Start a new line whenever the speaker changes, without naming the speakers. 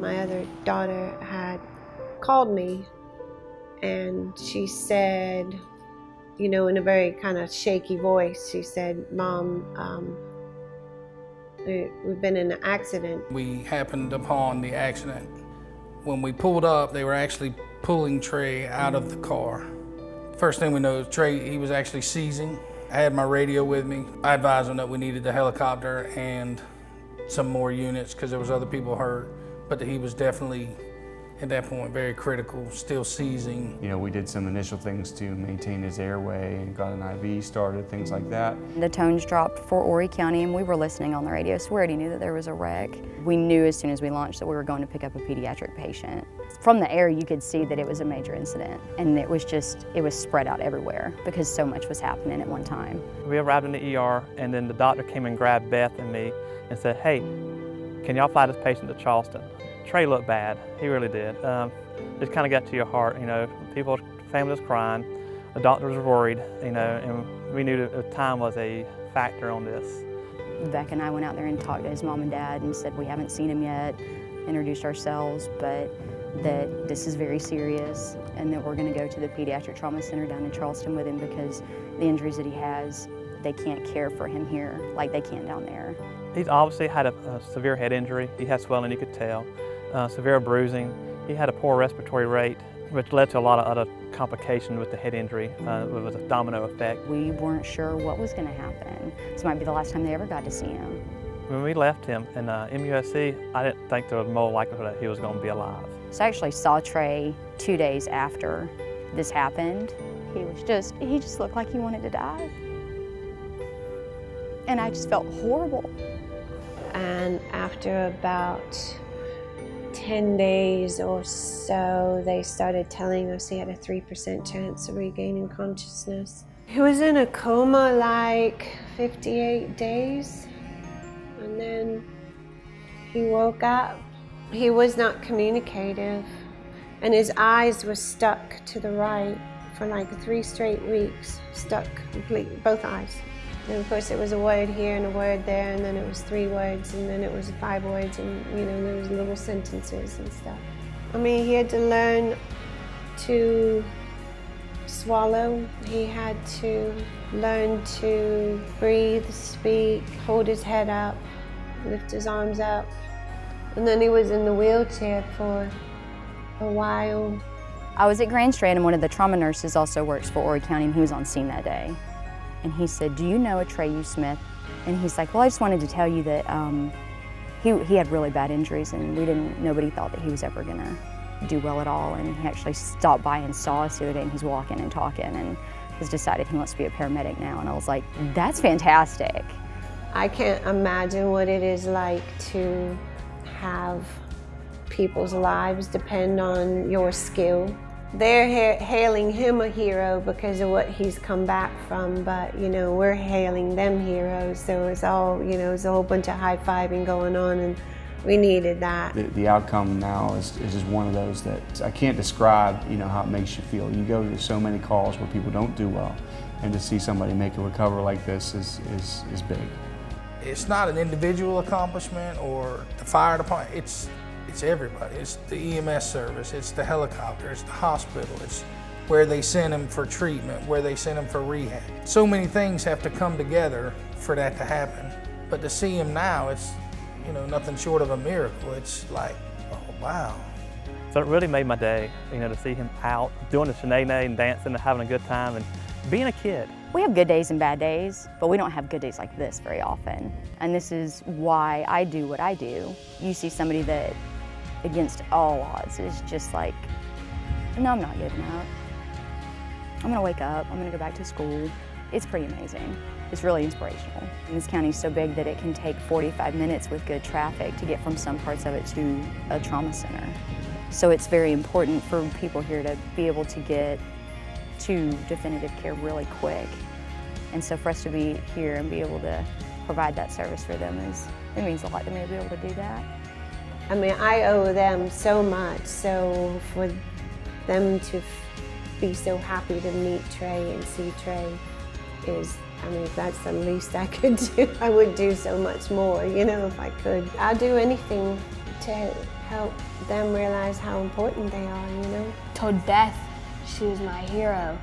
My other daughter had called me and she said, you know, in a very kind of shaky voice, she said, Mom, um, we've been in an accident.
We happened upon the accident. When we pulled up, they were actually pulling Trey out of the car. First thing we know, Trey, he was actually seizing. I had my radio with me. I advised him that we needed the helicopter and some more units because there was other people hurt, but he was definitely at that point very critical, still seizing.
You know, we did some initial things to maintain his airway and got an IV started, things like that.
The tones dropped for Horry County and we were listening on the radio, so we already knew that there was a wreck. We knew as soon as we launched that we were going to pick up a pediatric patient. From the air, you could see that it was a major incident and it was just, it was spread out everywhere because so much was happening at one time.
We arrived in the ER and then the doctor came and grabbed Beth and me and said, hey, can y'all fly this patient to Charleston? Trey looked bad. He really did. Um, just kind of got to your heart, you know. People, family was crying. The doctors were worried, you know, and we knew that time was a factor on this.
Beck and I went out there and talked to his mom and dad and said we haven't seen him yet, introduced ourselves, but that this is very serious and that we're going to go to the pediatric trauma center down in Charleston with him because the injuries that he has, they can't care for him here like they can down there.
He's obviously had a, a severe head injury. He had swelling, you could tell uh, severe bruising. He had a poor respiratory rate, which led to a lot of other complications with the head injury. Uh, it was a domino effect.
We weren't sure what was going to happen. This might be the last time they ever got to see him.
When we left him in uh, MUSC, I didn't think there was more likelihood that he was going to be alive.
So I actually saw Trey two days after this happened. He was just, he just looked like he wanted to die. And I just felt horrible.
And after about 10 days or so, they started telling us he had a 3% chance of regaining consciousness. He was in a coma like 58 days, and then he woke up. He was not communicative, and his eyes were stuck to the right for like three straight weeks, stuck completely, both eyes. And of course, it was a word here and a word there, and then it was three words, and then it was five words, and you know, there was little sentences and stuff. I mean, he had to learn to swallow. He had to learn to breathe, speak, hold his head up, lift his arms up. And then he was in the wheelchair for a while.
I was at Grand Strand, and one of the trauma nurses also works for Horry County, and he was on scene that day and he said, do you know Atreyu Smith? And he's like, well, I just wanted to tell you that um, he, he had really bad injuries and we didn't, nobody thought that he was ever gonna do well at all. And he actually stopped by and saw us the other day and he's walking and talking and has decided he wants to be a paramedic now. And I was like, that's fantastic.
I can't imagine what it is like to have people's lives depend on your skill they're ha hailing him a hero because of what he's come back from, but you know, we're hailing them heroes. So it's all, you know, it's a whole bunch of high fiving going on, and we needed that.
The, the outcome now is, is just one of those that I can't describe, you know, how it makes you feel. You go to so many calls where people don't do well, and to see somebody make a recover like this is, is, is big.
It's not an individual accomplishment or the fire department, it's it's everybody. It's the EMS service, it's the helicopter, it's the hospital, it's where they send them for treatment, where they send them for rehab. So many things have to come together for that to happen. But to see him now, it's you know nothing short of a miracle. It's like, oh wow.
So it really made my day, you know, to see him out doing the shanae and dancing and having a good time and being a kid.
We have good days and bad days, but we don't have good days like this very often. And this is why I do what I do. You see somebody that against all odds. It's just like, no, I'm not giving up. I'm gonna wake up, I'm gonna go back to school. It's pretty amazing. It's really inspirational. And this county is so big that it can take 45 minutes with good traffic to get from some parts of it to a trauma center. So it's very important for people here to be able to get to definitive care really quick. And so for us to be here and be able to provide that service for them is, it means a lot to me to be able to do that.
I mean, I owe them so much, so for them to be so happy to meet Trey and see Trey is, I mean, that's the least I could do, I would do so much more, you know, if I could. I'll do anything to help them realize how important they are, you know?
Told Beth she was my hero